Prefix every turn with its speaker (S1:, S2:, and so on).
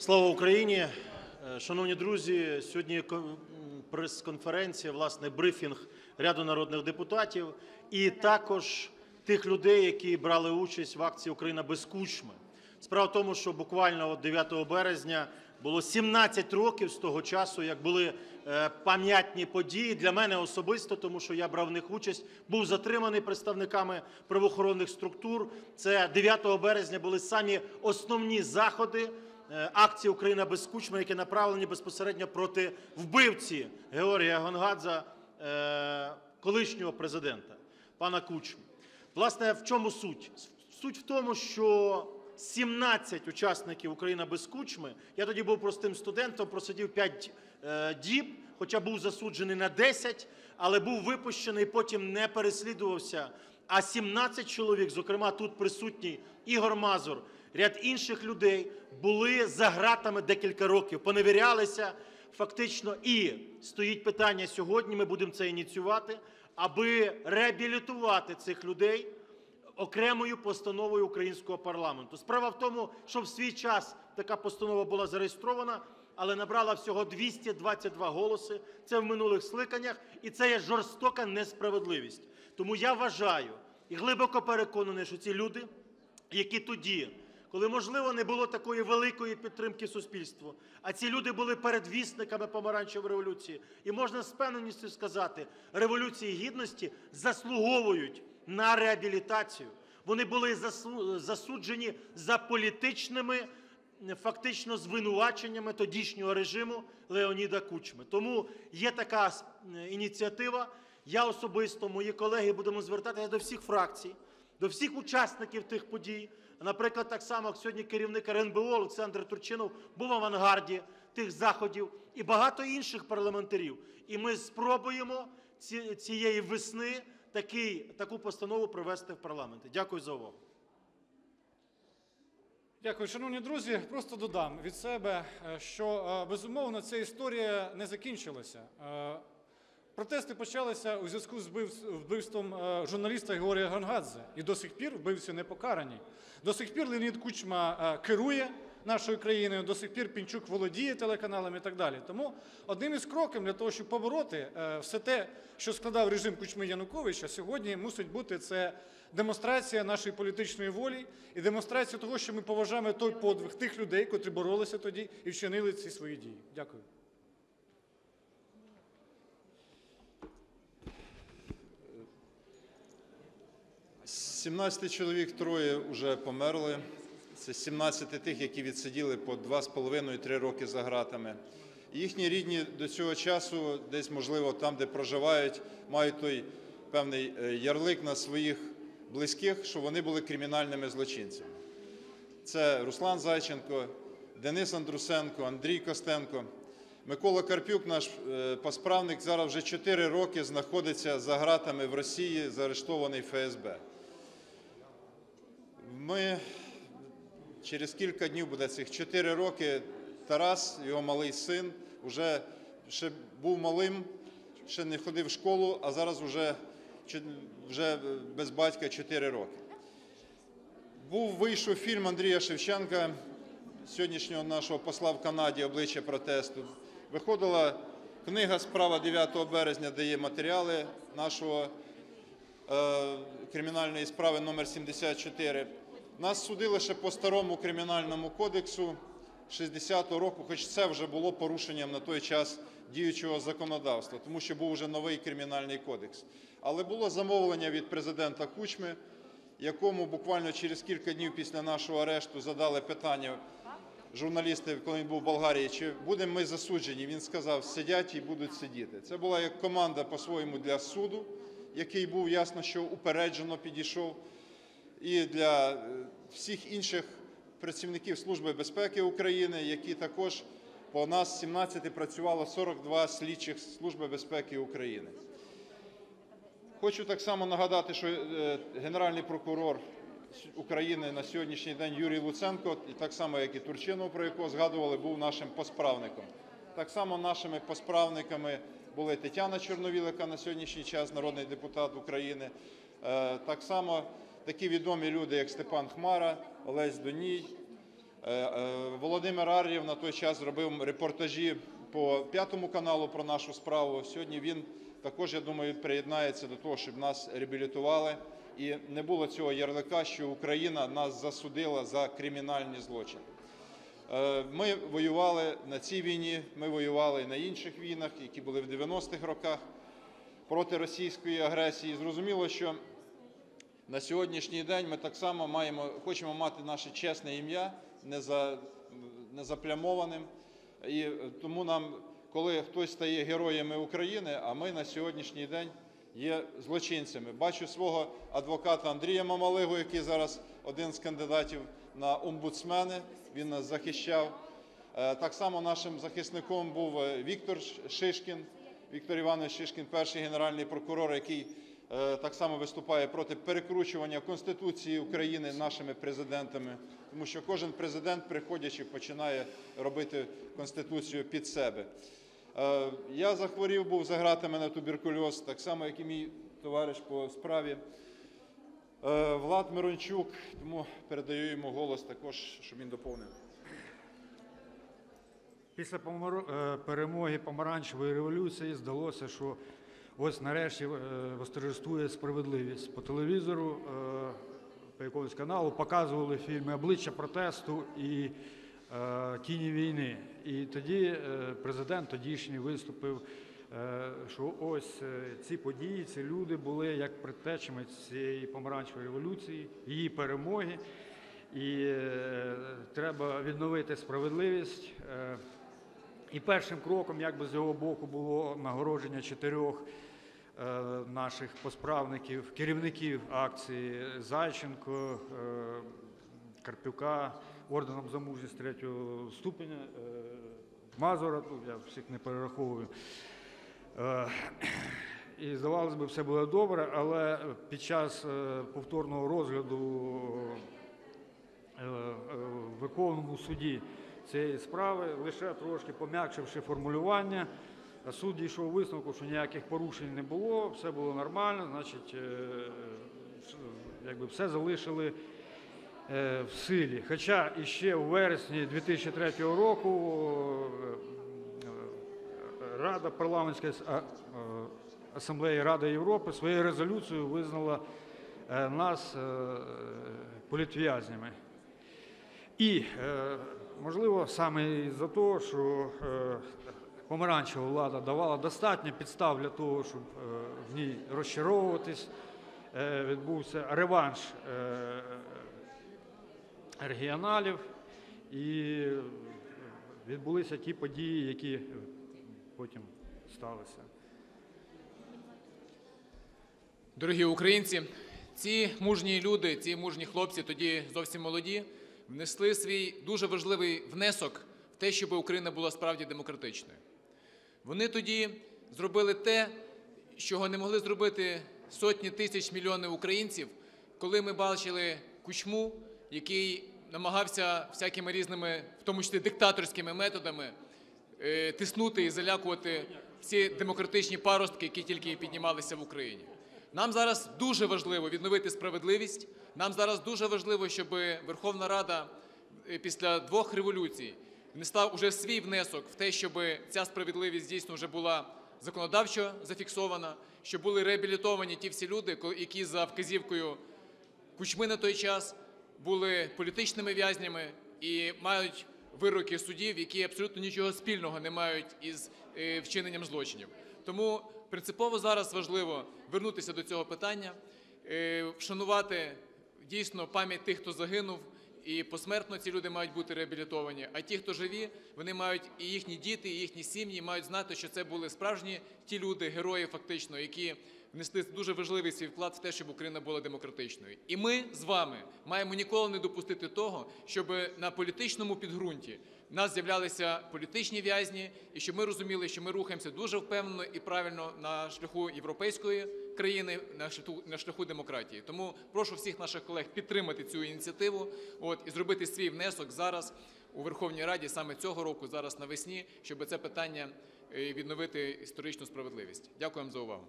S1: Слава Україні! Е, Шановні друзі, сьогодні прес-конференція, власне, брифінг ряду народних депутатів і також тих людей, які брали участь в акції Україна без кучми. Справа в тому, що буквально от 9 березня було 17 років з того часу, як були е, пам'ятні події для мене особисто, тому що я брав в них участь, був затриманий представниками правоохоронних структур. Це 9 березня були самі основні заходи акції Україна без кучми, які направлені безпосередньо проти вбивці Георгія Гонгадза, е, колишнього президента, пана Кучми. Власне, в чому суть? Суть в тому, що 17 учасників Україна без кучми. Я тоді був простим студентом, просидів 5 е, діб, хоча був засуджений на 10, але був випущений, потім не переслідувався. А 17 чоловік, зокрема тут присутній Ігор Мазур, ряд інших людей, були за ґратами декілька років, поневірялися фактично. І стоїть питання сьогодні. Ми будемо це ініціювати, аби реабілітувати цих людей окремою постановою українського парламенту. Справа в тому, що в свій час така постанова була зареєстрована, але набрала всього 222 голоси. Це в минулих скликаннях, і це є жорстока несправедливість. Тому я вважаю і глибоко переконаний, що ці люди, які тоді, коли можливо не було такої великої підтримки суспільства, а ці люди були передвісниками помаранчевої революції, і можна з певненістю сказати, революції гідності заслуговують на реабілітацію. Вони були засуджені за політичними фактично звинуваченнями тодішнього режиму Леоніда Кучми. Тому є така ініціатива. Я особисто, мої колеги будемо звертатися до всіх фракцій, до всіх учасників тих подій. Наприклад, так само, сьогодні керівник РНБО Олександр Турчинов був в авангарді тих заходів і багато інших парламентарів. І ми спробуємо цієї весни такий, таку постанову провести в парламенті. Дякую за увагу.
S2: Дякую, шановні друзі. Просто додам від себе, е, що е, безумовно ця історія не закінчилася. Протести почалися у зв'язку з вбивс- вбивством е, журналіста Георгія Гонгадзе. І до сих пір вбивці не покарані. До сих пір Леонід Кучма е, керує нашою країною, до сих пір Пінчук володіє телеканалами і так далі. Тому одним із кроків для того, щоб побороти е, все те, що складав режим Кучми Януковича, сьогодні мусить бути це демонстрація нашої політичної волі і демонстрація того, що ми поважаємо той подвиг тих людей, котрі боролися тоді і вчинили ці свої дії. Дякую.
S3: З 17 чоловік троє вже померли. Це 17 тих, які відсиділи по 2,5-3 роки за ґратами. Їхні рідні до цього часу, десь, можливо, там, де проживають, мають той певний е, ярлик на своїх близьких, що вони були кримінальними злочинцями. Це Руслан Зайченко, Денис Андрусенко, Андрій Костенко. Микола Карпюк, наш е, посправник, зараз вже 4 роки знаходиться за ґратами в Росії, заарештований ФСБ. Ми через кілька днів буде цих 4 роки. Тарас, його малий син, вже ще був малим, ще не ходив в школу, а зараз вже, вже без батька 4 роки. Був вийшов фільм Андрія Шевченка, сьогоднішнього нашого посла в Канаді обличчя протесту. Виходила книга Справа 9 березня, де є матеріали нашого е, кримінальної справи номер 74. Нас судили ще по старому кримінальному кодексу 60-го року, хоч це вже було порушенням на той час діючого законодавства, тому що був вже новий кримінальний кодекс. Але було замовлення від президента Кучми, якому буквально через кілька днів після нашого арешту задали питання журналісти, коли він був в Болгарії, чи будемо ми засуджені. Він сказав, сидять і будуть сидіти. Це була як команда по-своєму для суду, який був ясно, що упереджено підійшов, і для е, всіх інших працівників Служби безпеки України, які також по нас 17 працювало 42 слідчих Служби безпеки України. Хочу так само нагадати, що е, Генеральний прокурор України на сьогоднішній день Юрій Луценко, і так само, як і Турчинов, про якого згадували, був нашим посправником. Так само нашими посправниками були Тетяна Чорновіл, яка на сьогоднішній час народний депутат України. Е, Так само такі відомі люди, як Степан Хмара, Олесь Доній, Е, е, Володимир Ар'єв на той час зробив репортажі по п'ятому каналу про нашу справу. Сьогодні він також, я думаю, приєднається до того, щоб нас реабілітували. І не було цього ярлика, що Україна нас засудила за кримінальні злочини. Е, Ми воювали на цій війні, ми воювали на інших війнах, які були в 90-х роках проти російської агресії. Зрозуміло, що на сьогоднішній день ми так само маємо, хочемо мати наше чесне ім'я, не, за, не заплямованим. І тому нам, коли хтось стає героями України, а ми на сьогоднішній день є злочинцями. Бачу свого адвоката Андрія Мамалигу, який зараз один з кандидатів на омбудсмени. Він нас захищав. Е, Так само нашим захисником був е, Віктор Шишкін, Віктор Іванович Шишкін, перший генеральний прокурор, який так само виступає проти перекручування Конституції України нашими президентами, тому що кожен президент, приходячи, починає робити Конституцію під себе. Е, Я захворів був за ґратами на туберкульоз, так само, як і мій товариш по справі е, Влад Мирончук, тому передаю йому голос також, щоб він доповнив.
S4: Після е, перемоги помаранчевої революції здалося, що ось нарешті е, восторжествує справедливість. По телевізору, е, по якомусь каналу показували фільми Обличчя протесту і е, Тіні війни. І тоді президент тодішній виступив, що ось ці події, ці люди були як предтечами цієї помаранчевої революції, її перемоги. І треба відновити справедливість. І першим кроком, якби з його боку, було нагородження чотирьох е, наших посправників, керівників акції Зайченко, е, Карпюка, орденом за мужність третього ступеня, е, Мазура, ну, я всіх не перераховую. І здавалось би, все було добре, але під час повторного розгляду в Верховному суді цієї справи, лише трошки пом'якшивши формулювання, суд дійшов висновку, що ніяких порушень не було, все було нормально, значить, е, якби все залишили е, в силі. Хоча іще у вересні 2003 року е, е, Рада парламентська ас- а- е, асамблея Ради Європи своєю резолюцією визнала е, нас е, політв'язнями. І, е, можливо, саме за те, що е, помаранчева влада давала достатньо підстав для того, щоб е, в ній розчаровуватись, відбувся реванш регіоналів і відбулися ті події, які потім сталися.
S5: Дорогі українці, ці мужні люди, ці мужні хлопці, тоді зовсім молоді, внесли свій дуже важливий внесок в те, щоб Україна була справді демократичною. Вони тоді зробили те, чого не могли зробити сотні тисяч мільйонів українців, коли ми бачили кучму, який намагався всякими різними, в тому числі диктаторськими методами, е, тиснути і залякувати всі демократичні паростки, які тільки піднімалися в Україні. Нам зараз дуже важливо відновити справедливість. Нам зараз дуже важливо, щоб Верховна Рада е, після двох революцій внесла уже свій внесок в те, щоб ця справедливість дійсно вже була законодавчо зафіксована, щоб були реабілітовані ті всі люди, які за вказівкою Кучми на той час були політичними в'язнями і мають вироки судів, які абсолютно нічого спільного не мають із е, вчиненням злочинів. Тому принципово зараз важливо вернутися до цього питання, е, вшанувати дійсно пам'ять тих, хто загинув. І посмертно ці люди мають бути реабілітовані. А ті, хто живі, вони мають і їхні діти, і їхні сім'ї мають знати, що це були справжні ті люди, герої, фактично, які внесли дуже важливий свій вклад в те, щоб Україна була демократичною. І ми з вами маємо ніколи не допустити того, щоб на політичному підґрунті в нас з'являлися політичні в'язні, і щоб ми розуміли, що ми рухаємося дуже впевнено і правильно на шляху європейської країни, на шляху на шляху демократії. Тому прошу всіх наших колег підтримати цю ініціативу, от і зробити свій внесок зараз у Верховній Раді саме цього року, зараз навесні, щоб це питання е, відновити історичну справедливість. Дякую вам за увагу.